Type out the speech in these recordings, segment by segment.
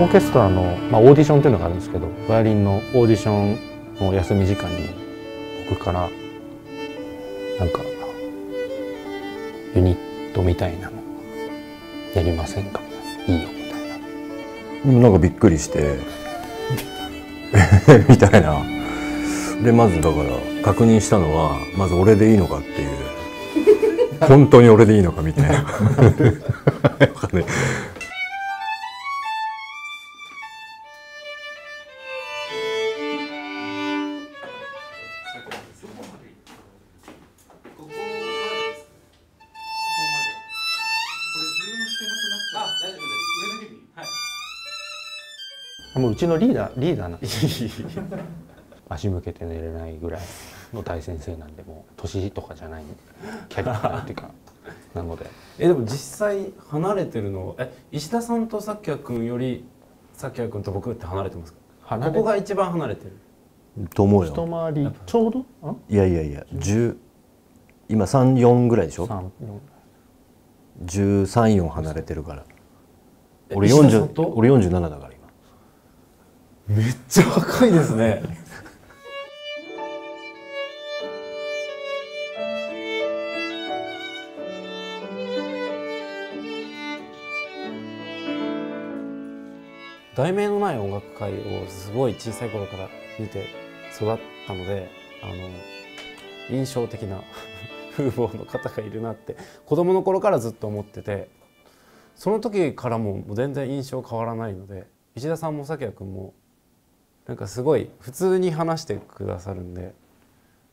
オーケストラの、まあ、オーディションっていうのがあるんですけどバイオリンのオーディションの休み時間に僕からなんかユニットみたいなのやりませんか？いいよみたいな。なんかびっくりして みたいな。でまずだから確認したのはまず俺でいいのかっていう。本当に俺でいいのかみたいな。もううちのリーダーリーダーなんです足向けて寝れないぐらいの大先生なんでもう年とかじゃないキャリアっていうかなので。えでも実際離れてるのえ石田さんとさきや君よりさきや君と僕って離れてますか？離れここが一番離れてる。と思う一よ回りちょうど？んいやいやいや10今34ぐらいでしょ？三134離れてるから。俺え石田さん40と？俺47だから。今めっちゃ若いですね。題名のない音楽会をすごい小さい頃から見て育ったのであの印象的な風貌の方がいるなって子供の頃からずっと思っててその時からも全然印象変わらないので石田さんも咲也君もなんかすごい普通に話してくださるんでだか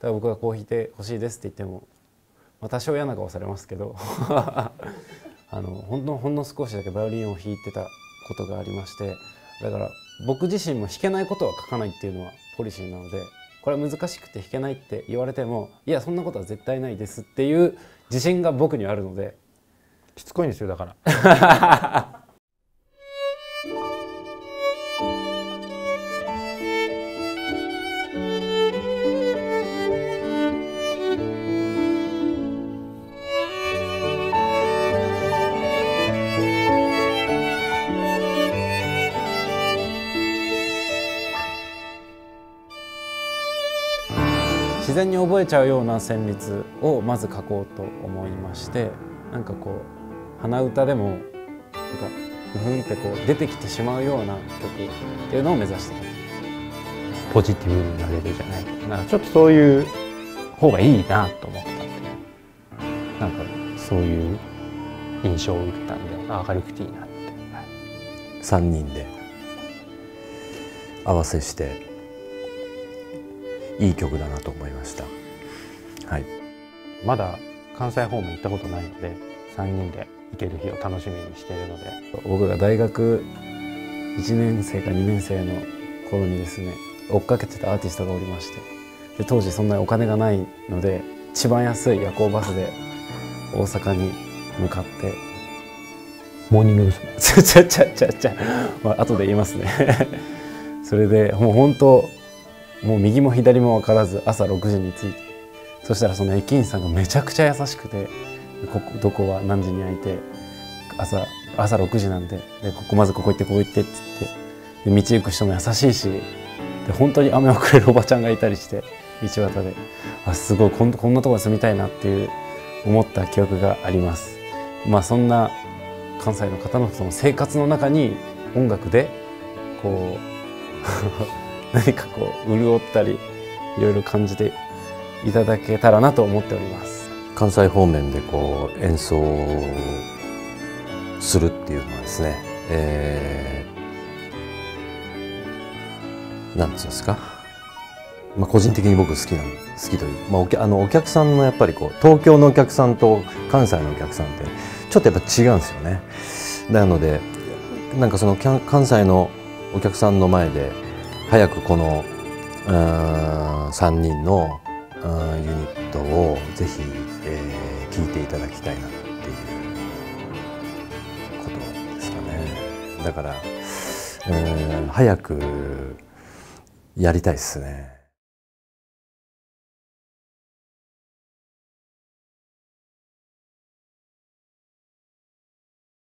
ら僕がコーヒーで欲しいですって言っても、まあ、多少嫌な顔されますけど あのほんのほんの少しだけバイオリンを弾いてたことがありましてだから僕自身も弾けないことは書かないっていうのはポリシーなのでこれは難しくて弾けないって言われてもいやそんなことは絶対ないですっていう自信が僕にはあるので。しつこいんですよだから 自然に覚えちゃうような旋律をまず書こうと思いましてなんかこう鼻歌でもなんかふふんってこう出てきてしまうような曲っていうのを目指してます。ポジティブになれるじゃない。けどなんかちょっとそういう方がいいなと思ったっていう。なんかそういう印象を受けたんで明るくていいなって、はい。3人で合わせしていい曲だなと思いました。はい。まだ関西方面行ったことないので3人で行ける日を楽しみにしているので。僕が大学1年生か2年生の頃にですね追っかけてたアーティストがおりましてで当時そんなにお金がないので一番安い夜行バスで大阪に向かってモーニング娘。ちゃちゃちゃちゃちゃ、まあ後で言いますね。それでもう本当もう右も左も分からず朝6時に着いてそしたらその駅員さんがめちゃくちゃ優しくてここどこは何時に開いて朝朝6時なんででここまずここ行ってここ行ってっつってで道行く人も優しいしで本当に雨をくれるおばちゃんがいたりして道端であすごいこんこんなとこに住みたいなっていう思った記憶があります。まあそんな関西の方のその生活の中に音楽でこう 何かこう潤ったりいろいろ感じていただけたらなと思っております。関西方面でこう演奏するっていうのはですね、えー、なんつうんですか、まあ、個人的に僕好きなん好きという、まあ、お客あのお客さんのやっぱりこう東京のお客さんと関西のお客さんってちょっとやっぱ違うんですよね。なのでなんかその関西のお客さんの前で早くこのうーん3人のユニットをぜひ、えー聞いていただきたいなっていうことですかねだからうん早くやりたいですね。